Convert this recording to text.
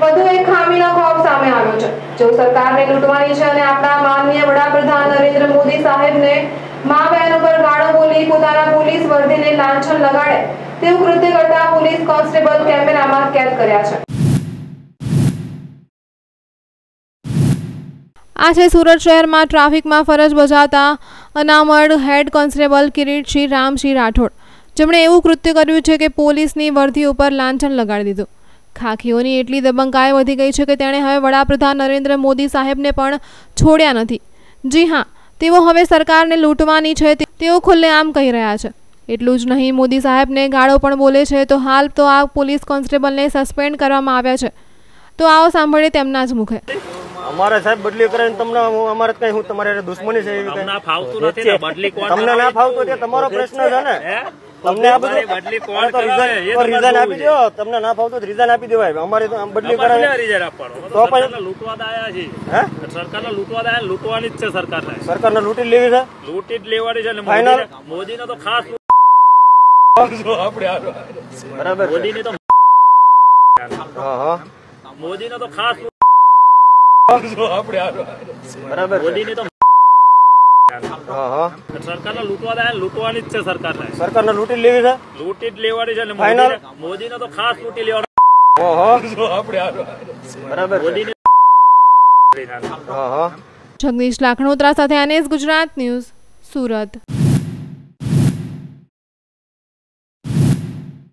વધુ એક ખામીનો ખોફ સામે આવ્યો છે. જો સરકારને લૂંટવાની છે અને આપણા માનનીય વડાપ્રધાન નરેન્દ્ર મોદી સાહેબને મા બહેન ઉપર ગાળો બોલી પોતાના પોલીસ વર્દીને લાંછન લગાડે, તેવું કૃત્ય કરતા પોલીસ કોન્સ્ટેબલ કેમેરામાં કેદ કર્યા છે. આ છે સુરત શહેરમાં ટ્રાફિકમાં ફરજ બજાવતા અનામડ હેડ કોન્સ્ટેબલ કિરીટસિંહ રામસિંહ રાઠોડ. જેમણે એવું કૃત્ય કર્યું છે કે પોલીસની વર્ધી ઉપર લાંછન લગાડી દીધું. ખાખીઓની એટલી દબંકાય વધી ગઈ છે કે તેણે હવે વડાપ્રધાન નરેન્દ્ર મોદી સાહેબને પણ છોડ્યા નથી. જી હા તેઓ હવે સરકારને લૂંટવાની છે તેઓ તેઓ ખુલ્લેઆમ કહી રહ્યા છે. એટલું જ નહીં મોદી સાહેબને ગાળો પણ બોલે છે તો હાલ તો આ પોલીસ કોન્સ્ટેબલને સસ્પેન્ડ કરવામાં આવ્યા છે. તો આવો સાંભળીએ તેમના જ મુખે. અમારા સાહેબ બદલી કરે તમને અમારે કઈ હું તમારે દુશ્મની છે તમને કઈ? ફાવતું નથી બદલી તમને ના ફાવતું તમારો પ્રશ્ન છે ને. હે? તમને આ બધું બદલી કોણ કરાવે? જોવું આપી દો. તમને ના ફાવતું રીઝન આપી દેવાય. અમારે તો આમ બદલી કરાવે. ક્યાં આપવાનો? તો પણ લૂંટવા આયા છીએ. હે? સરકારને લૂંટવા આયા, લૂંટવાની જ છે સરકારને સરકારને લૂંટી લેવી છે? લૂંટી જ લેવાની છે Final? મોદીને- તો ખાસ આપણે બરાબર છે. મોદીની તો હા હા. મોદીને તો ખાસ આપણે બરાબર છે. મોદીની તો સરકારને લૂંટવા દે લૂંટવાની જ છે સરકારને. સરકારને લૂંટી લેવી છે? લૂંટી જ લેવાની છે Final? મોદીને- તો ખાસ લૂંટી લેવાનું હા હા આપણે બરાબર છે. મોદીની હા હા. જગદીશ લાખણોત્રા સાથે એનએસ ગુજરાત ન્યૂઝ સુરત.